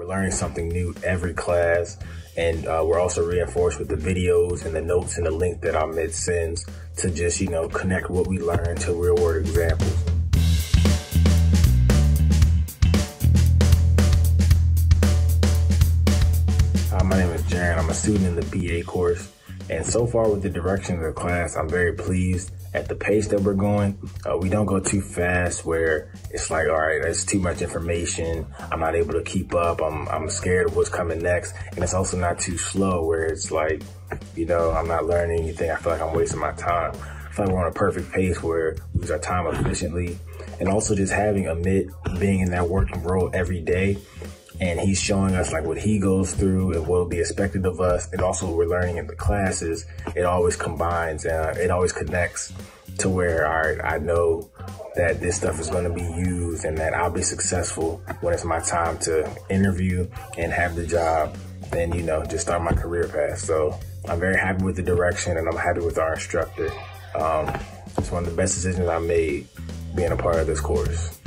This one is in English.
We're learning something new every class, and uh, we're also reinforced with the videos and the notes and the link that Ahmed sends to just, you know, connect what we learn to real world examples. Hi, my name is Jerrin. I'm a student in the BA course. And so far with the direction of the class, I'm very pleased at the pace that we're going. Uh, we don't go too fast where it's like, all right, that's too much information. I'm not able to keep up. I'm, I'm scared of what's coming next. And it's also not too slow where it's like, you know, I'm not learning anything. I feel like I'm wasting my time. I feel like we're on a perfect pace where we use our time efficiently. And also just having Amit being in that working role every day and he's showing us like what he goes through and what will be expected of us. And also we're learning in the classes. It always combines and uh, it always connects to where, all right, I know that this stuff is going to be used and that I'll be successful when it's my time to interview and have the job and, you know, just start my career path. So I'm very happy with the direction and I'm happy with our instructor. Um, it's one of the best decisions I made being a part of this course.